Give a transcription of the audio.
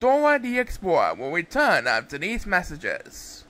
Dora the Explorer will return after these messages.